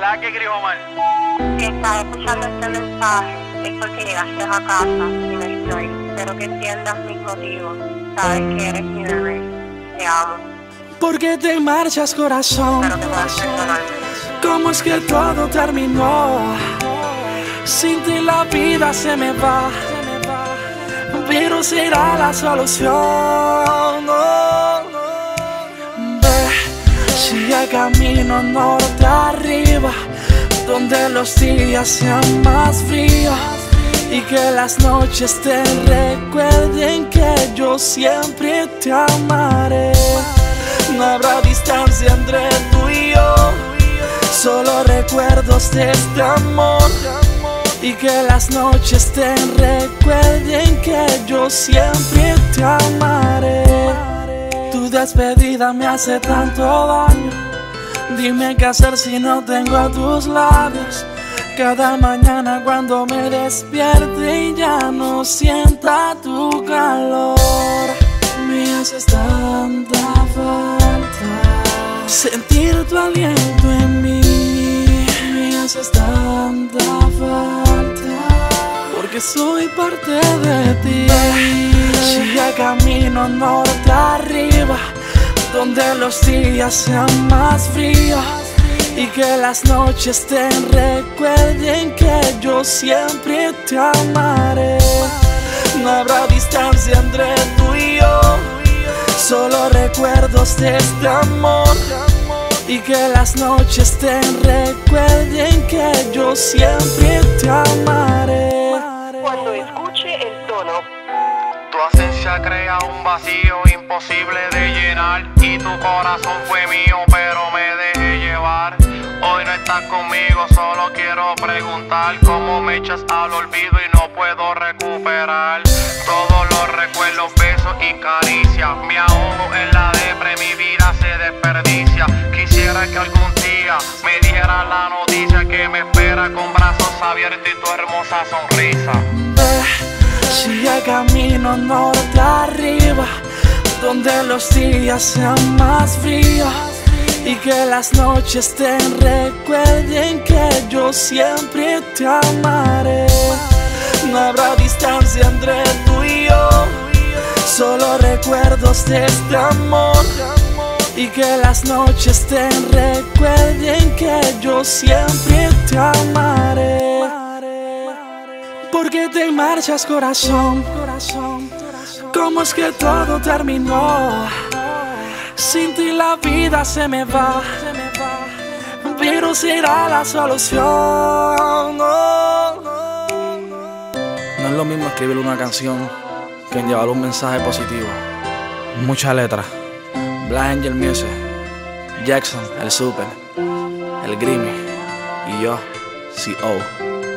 la que grijo mal. Si estás escuchando este mensaje es porque llegaste a casa y no estoy. Espero que entiendas mis motivos. Sabes que eres mi bebé. Te amo. ¿Por qué te marchas, corazón? Puedas perdonarme. ¿Cómo es que todo terminó? Sin ti la vida se me va, pero será la solución. No, Ve, sigue camino norte arriba, donde los días sean más fríos y que las noches te recuerden que yo siempre te amaré. No habrá distancia entre tú y yo, solo recuerdos de este amor. Y que las noches te recuerden que yo siempre te amaré. Tu despedida me hace tanto daño. Dime qué hacer si no tengo tus labios. Cada mañana cuando me despierte y ya no sienta tu calor. Me haces tanta falta. Sentir tu aliento en mí. Me haces tanta falta. Porque soy parte de ti. Sigue camino norte arriba. Donde los días sean más fríos. Y que las noches te recuerden que yo siempre te amaré. No habrá distancia entre tú y yo, solo recuerdos de este amor. Y que las noches te recuerden que yo siempre te amaré. Cuando escuche el tono, Tu ausencia crea un vacío imposible de llenar y tu corazón fue mío pero me dejé llevar. Hoy no estás conmigo, solo quiero preguntar cómo me echas al olvido y no puedo recuperar. Todos los recuerdos, besos y caricias. Me ahogo en la depre, mi vida se desperdicia. Quisiera que algún día me diera la noticia que me espera con brazos abiertos y tu hermosa sonrisa. Ve, sigue camino norte arriba, donde los días sean más fríos y que las noches te recuerden que yo siempre te amaré. No habrá distancia entre tú y yo, solo recuerdos de este amor. Y que las noches te recuerden que yo siempre te amaré. Porque te marchas corazón, corazón. ¿Cómo es que todo terminó? Sin ti la vida se me va, pero será la solución. No, No es lo mismo escribir una canción que en llevar un mensaje positivo. Mucha letra. Black Angel Music. Jackson, el Super. El Grimmy. Y yo, C.O.